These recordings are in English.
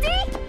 ready?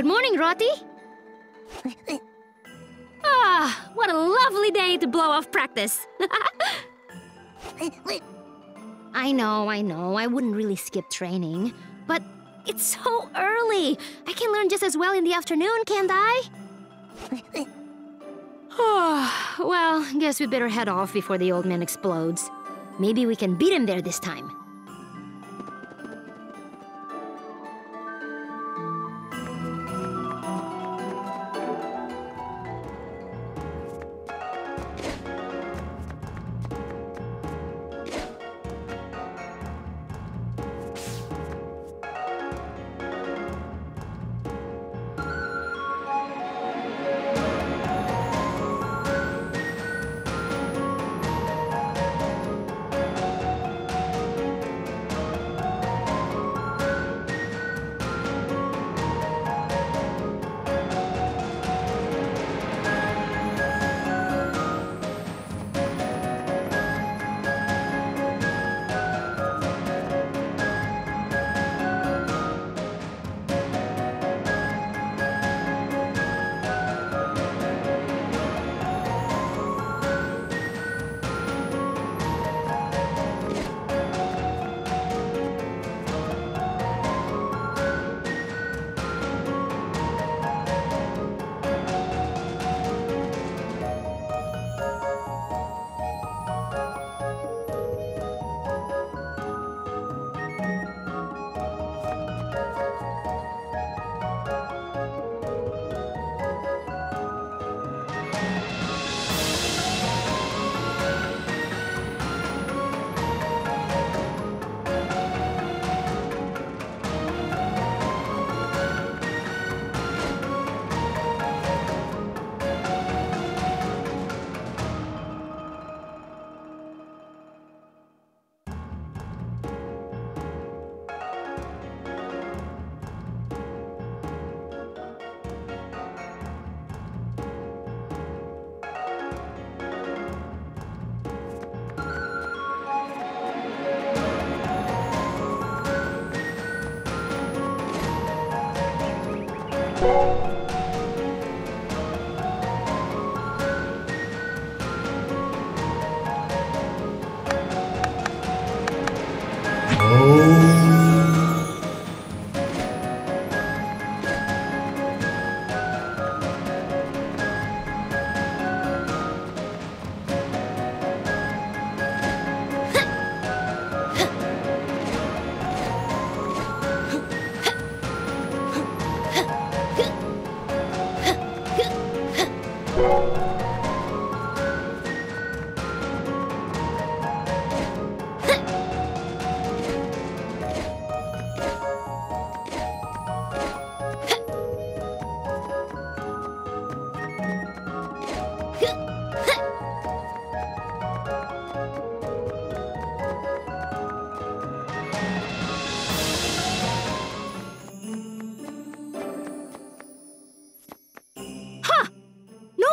Good morning, Roti. ah, what a lovely day to blow off practice. I know, I know, I wouldn't really skip training. But it's so early. I can learn just as well in the afternoon, can't I? well, guess we better head off before the old man explodes. Maybe we can beat him there this time.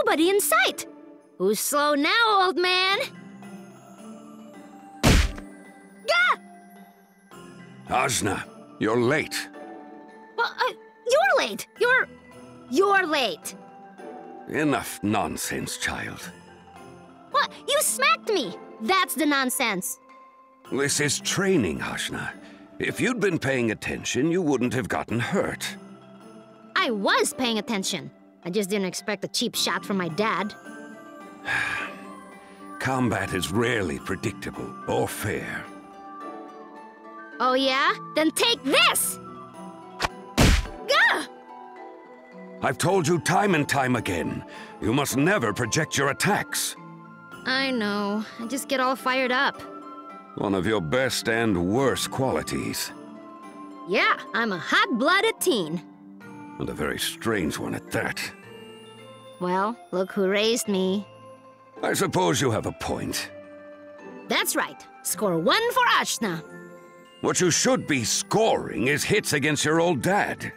Nobody in sight! Who's slow now, old man? Gah! Ajna, you're late. Well, uh, you're late! You're... you're late! Enough nonsense, child. What? You smacked me! That's the nonsense! This is training, Ajna. If you'd been paying attention, you wouldn't have gotten hurt. I was paying attention. I just didn't expect a cheap shot from my dad. Combat is rarely predictable or fair. Oh yeah? Then take this! Gah! I've told you time and time again, you must never project your attacks. I know. I just get all fired up. One of your best and worst qualities. Yeah, I'm a hot-blooded teen. And a very strange one at that. Well, look who raised me. I suppose you have a point. That's right. Score one for Ajna. What you should be scoring is hits against your old dad.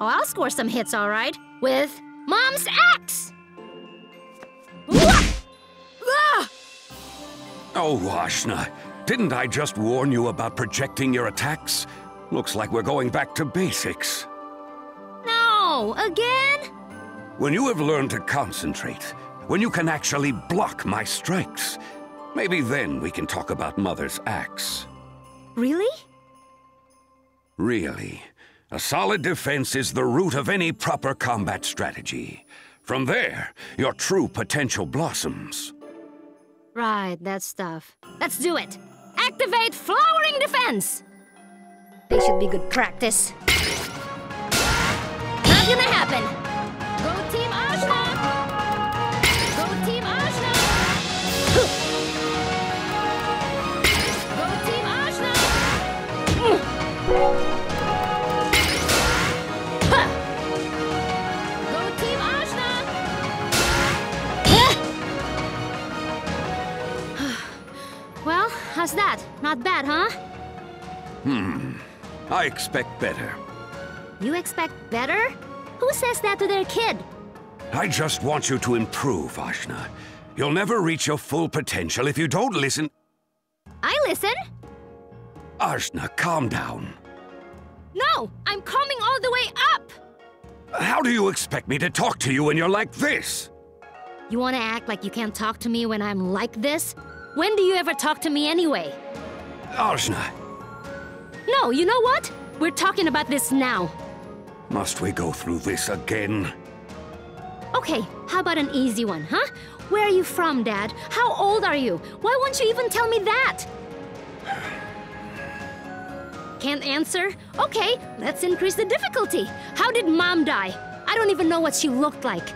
Oh, I'll score some hits, all right. With Mom's axe! Oh, Ajna, didn't I just warn you about projecting your attacks? Looks like we're going back to basics. No! Again? When you have learned to concentrate, when you can actually block my strikes, maybe then we can talk about Mother's axe. Really? Really. A solid defense is the root of any proper combat strategy. From there, your true potential blossoms. Right, that stuff. Let's do it! Activate Flowering Defense! They should be good practice. Not gonna happen! How's that? Not bad, huh? Hmm. I expect better. You expect better? Who says that to their kid? I just want you to improve, Ajna. You'll never reach your full potential if you don't listen. I listen. Ajna, calm down. No, I'm coming all the way up. How do you expect me to talk to you when you're like this? You want to act like you can't talk to me when I'm like this? When do you ever talk to me anyway? Ajna, No, you know what? We're talking about this now. must we go through this again? Okay, how about an easy one, huh? Where are you from, Dad? How old are you? Why won't you even tell me that? Can't answer? Okay, let's increase the difficulty. How did Mom die? I don't even know what she looked like.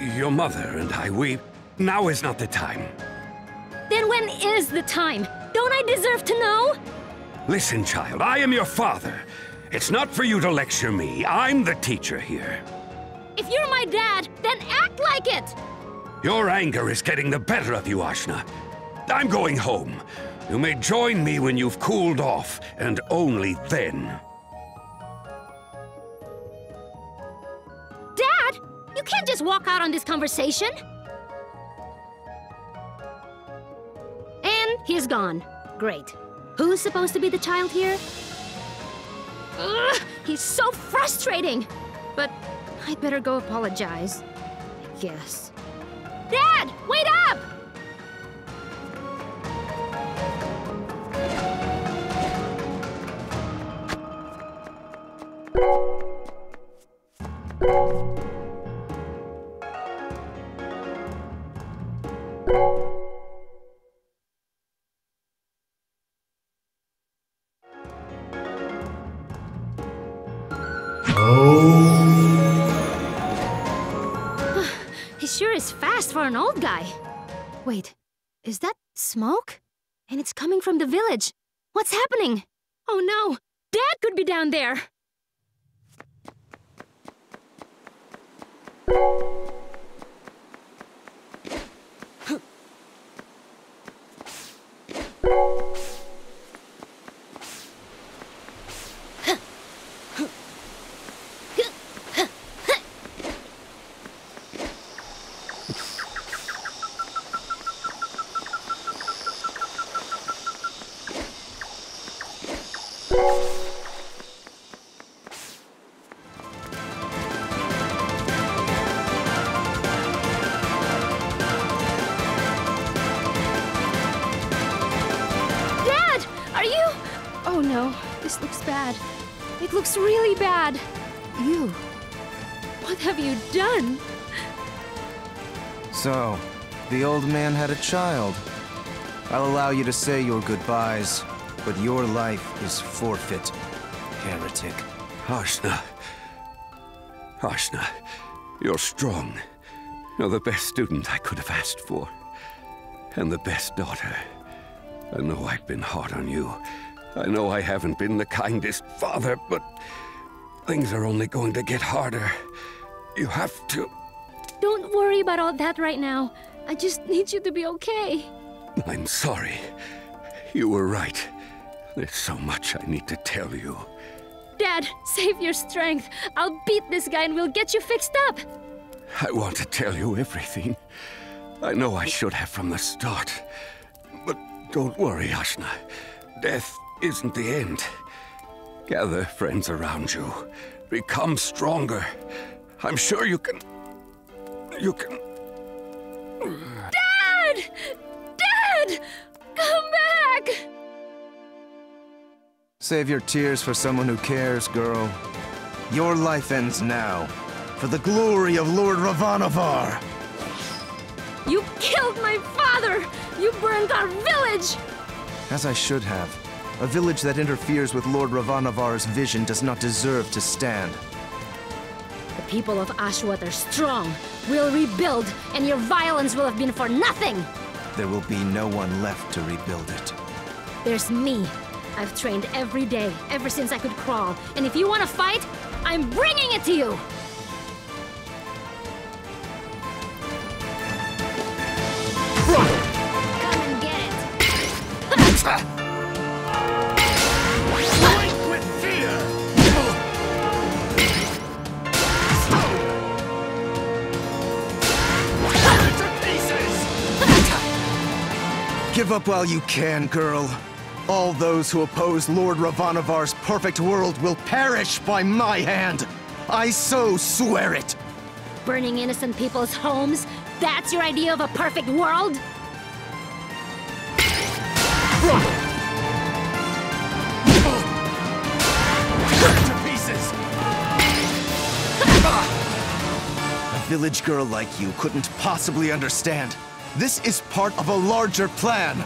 Your mother and I, we. Now is not the time. Then when is the time? Don't I deserve to know? Listen, child, I am your father. It's not for you to lecture me. I'm the teacher here. If you're my dad, then act like it! Your anger is getting the better of you, Ajna. I'm going home. You may join me when you've cooled off, and only then. Dad, you can't just walk out on this conversation. He's gone. Great. Who's supposed to be the child here? Ugh, he's so frustrating. But I'd better go apologize. I guess. Dad, wait up! Oh no, Dad could be down there. Child. I'll allow you to say your goodbyes, but your life is forfeit, heretic. Ajna. Ajna, you're strong. You're the best student I could have asked for. And the best daughter. I know I've been hard on you. I know I haven't been the kindest father, but things are only going to get harder. You have to. Don't worry about all that right now. I just need you to be okay. I'm sorry. You were right. There's so much I need to tell you. Dad, save your strength. I'll beat this guy and we'll get you fixed up. I want to tell you everything. I know I should have from the start. But don't worry, Ajna. Death isn't the end. Gather friends around you. Become stronger. I'm sure you can. You can. Dad! Dad! Come back! Save your tears for someone who cares, girl. Your life ends now. For the glory of Lord Ravannavar! You killed my father! You burned our village! As I should have. A village that interferes with Lord Ravannavar's vision does not deserve to stand. The people of Ashwat are strong. We'll rebuild, and your violence will have been for nothing! There will be no one left to rebuild it. There's me. I've trained every day, ever since I could crawl. And if you want to fight, I'm bringing it to you! Give up while you can, girl. All those who oppose Lord Ravannavar's perfect world will perish by my hand. I so swear it. Burning innocent people's homes? That's your idea of a perfect world? to pieces! A village girl like you couldn't possibly understand. This is part of a larger plan.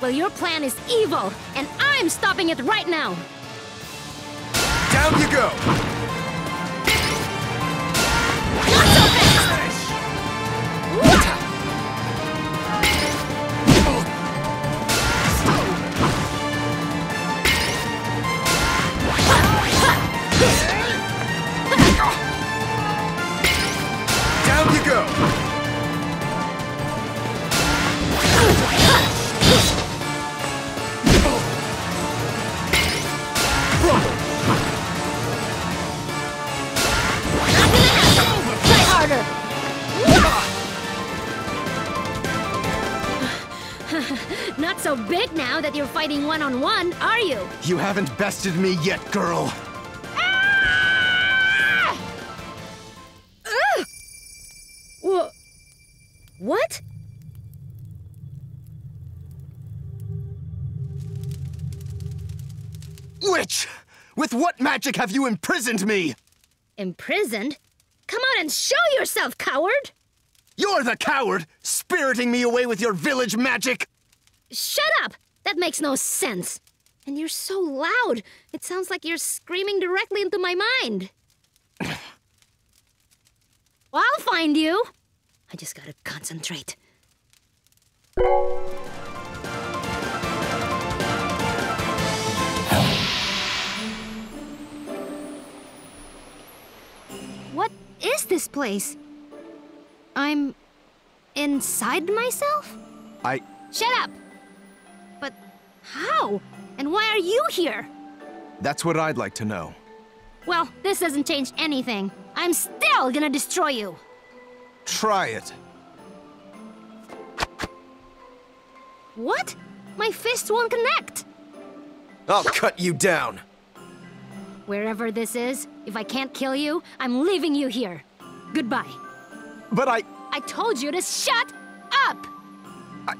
Well, your plan is evil, and I'm stopping it right now! Down you go! You? Haven't bested me yet, girl. Ah! Wha- What? Witch! With what magic have you imprisoned me? Imprisoned? Come out and show yourself, coward! You're the coward, spiriting me away with your village magic! Shut up! That makes no sense. And you're so loud. It sounds like you're screaming directly into my mind. Well, I'll find you. I just gotta concentrate. What is this place? I'm inside myself? I. Shut up! But how? And why are you here? That's what I'd like to know. Well, this doesn't change anything. I'm still gonna destroy you. Try it. What? My fist won't connect. I'll cut you down. Wherever this is, if I can't kill you, I'm leaving you here. Goodbye. But I. I told you to shut up! I'm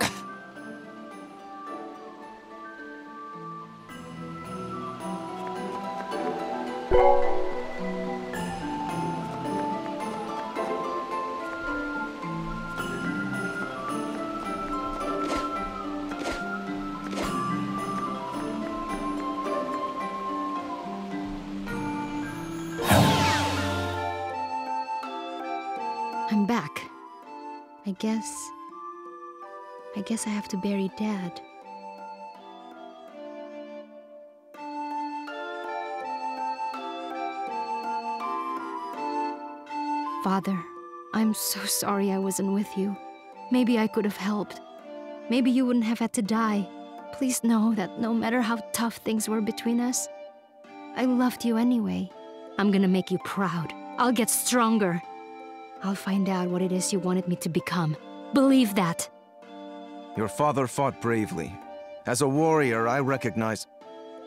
guess. I guess I have to bury Dad. Father, I'm so sorry I wasn't with you. Maybe I could have helped. Maybe you wouldn't have had to die. Please know that no matter how tough things were between us, I loved you anyway. I'm gonna make you proud. I'll get stronger. I'll find out what it is you wanted me to become. Believe that. Your father fought bravely. As a warrior, I recognize.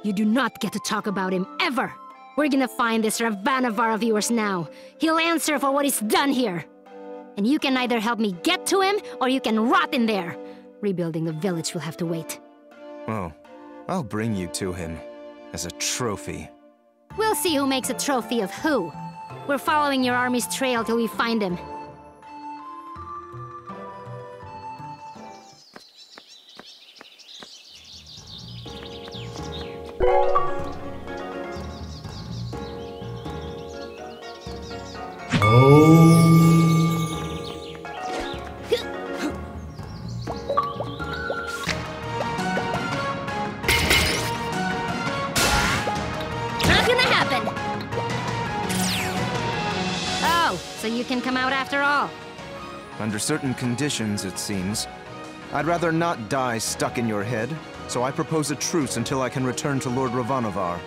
You do not get to talk about him ever. We're gonna find this Ravannavar of yours now. He'll answer for what he's done here. And you can either help me get to him, or you can rot in there. Rebuilding the village will have to wait. Oh, I'll bring you to him. As a trophy. We'll see who makes a trophy of who. We're following your army's trail till we find him. So you can come out after all. Under certain conditions, it seems. I'd rather not die stuck in your head, so I propose a truce until I can return to Lord Ravannavar.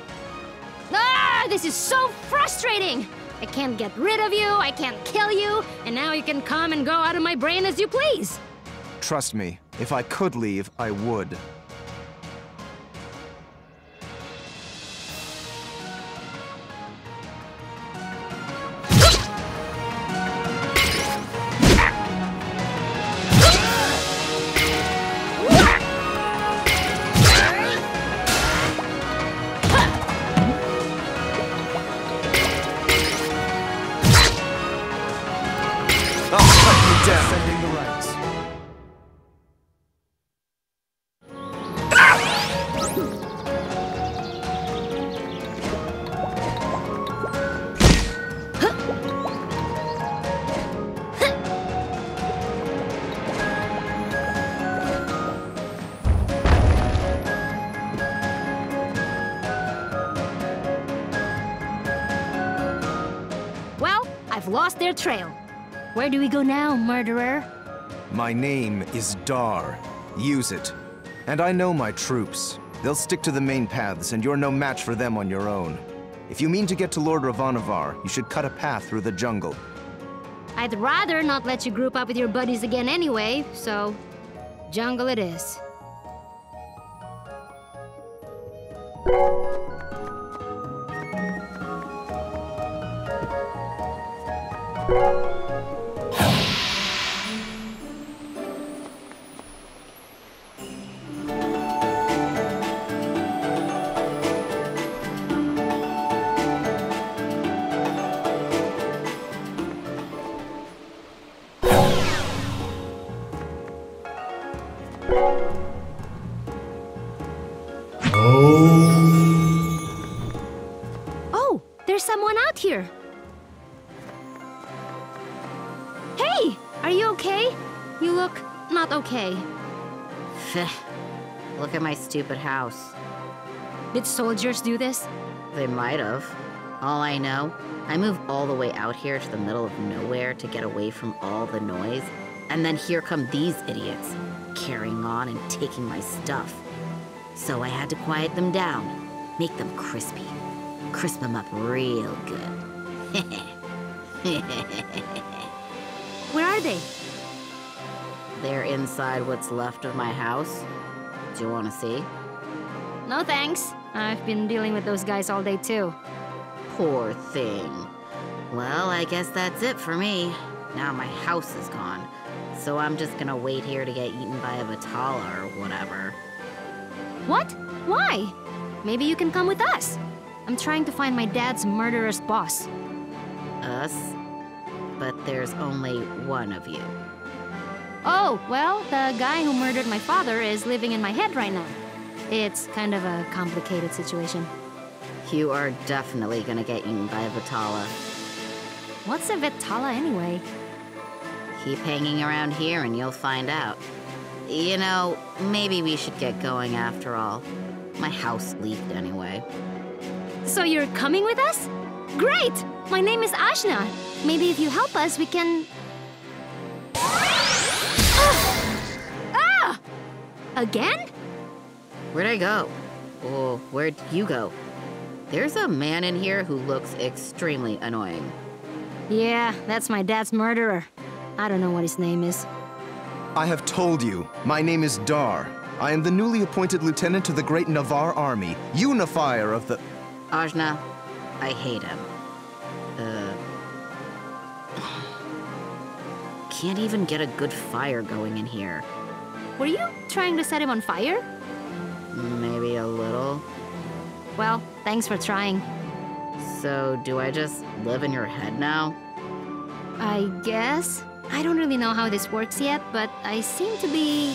Ah, this is so frustrating! I can't get rid of you, I can't kill you, and now you can come and go out of my brain as you please. Trust me, if I could leave, I would. Lost their trail. Where do we go now, murderer? My name is Dhar. Use it. And I know my troops. They'll stick to the main paths, and you're no match for them on your own. If you mean to get to Lord Ravannavar, you should cut a path through the jungle. I'd rather not let you group up with your buddies again anyway, so jungle it is. Oh, stupid house. Did soldiers do this? They might have. All I know, I moved all the way out here to the middle of nowhere to get away from all the noise, and then here come these idiots, carrying on and taking my stuff. So I had to quiet them down, make them crispy, crisp them up real good. Where are they? They're inside what's left of my house. Do you want to see? No thanks. I've been dealing with those guys all day too. Poor thing. Well, I guess that's it for me. Now my house is gone. So I'm just gonna wait here to get eaten by a Vitala or whatever. What? Why? Maybe you can come with us. I'm trying to find my dad's murderous boss. Us? But there's only one of you. Oh, well, the guy who murdered my father is living in my head right now. It's kind of a complicated situation. You are definitely gonna get eaten by a Vitala. What's a Vitala anyway? Keep hanging around here and you'll find out. You know, maybe we should get going after all. My house leaked anyway. So you're coming with us? Great! My name is Ajna. Maybe if you help us, we can. Again? Where'd I go? Oh, where'd you go? There's a man in here who looks extremely annoying. Yeah, that's my dad's murderer. I don't know what his name is. I have told you, my name is Dhar. I am the newly appointed lieutenant to the great Navarre army, unifier of the. Ajna, I hate him. Uh. Can't even get a good fire going in here. Were you trying to set him on fire? Maybe a little. Well, thanks for trying. So, do I just live in your head now? I guess. I don't really know how this works yet, but I seem to be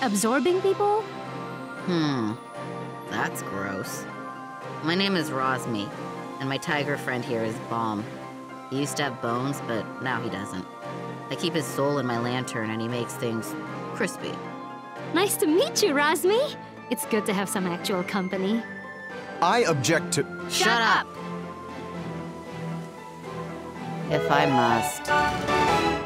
absorbing people. Hmm. That's gross. My name is Razmi, and my tiger friend here is Bomb. He used to have bones, but now he doesn't. I keep his soul in my lantern, and he makes things crispy. Nice to meet you, Razmi. It's good to have some actual company. I object to. Shut, up! If I must.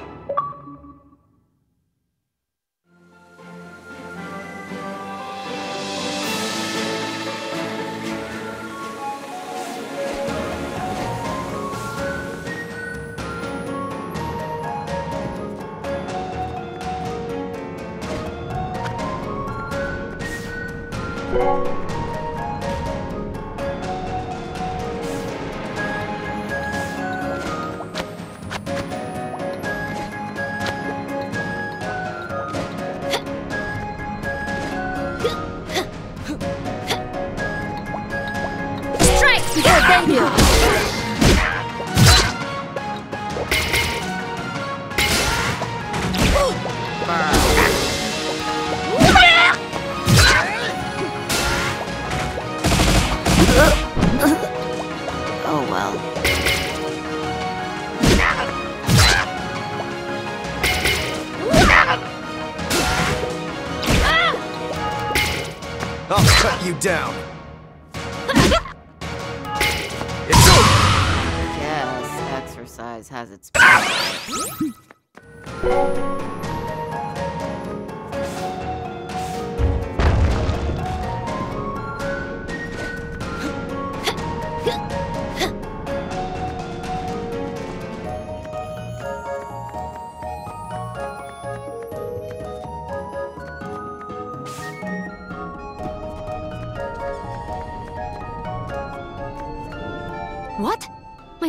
Thank you.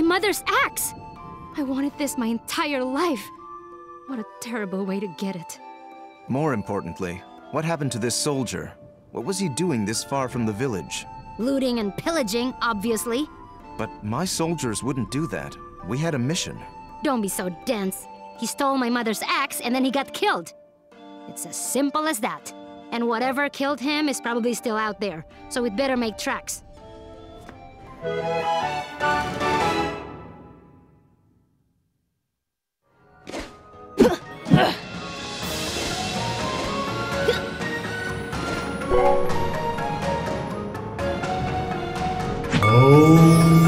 Mother's axe! I wanted this my entire life. What a terrible way to get it. More importantly, what happened to this soldier? What was he doing this far from the village? Looting and pillaging, obviously. But my soldiers wouldn't do that. We had a mission. Don't be so dense. He stole my mother's axe and then he got killed. It's as simple as that. And whatever killed him is probably still out there, so we'd better make tracks. Oh.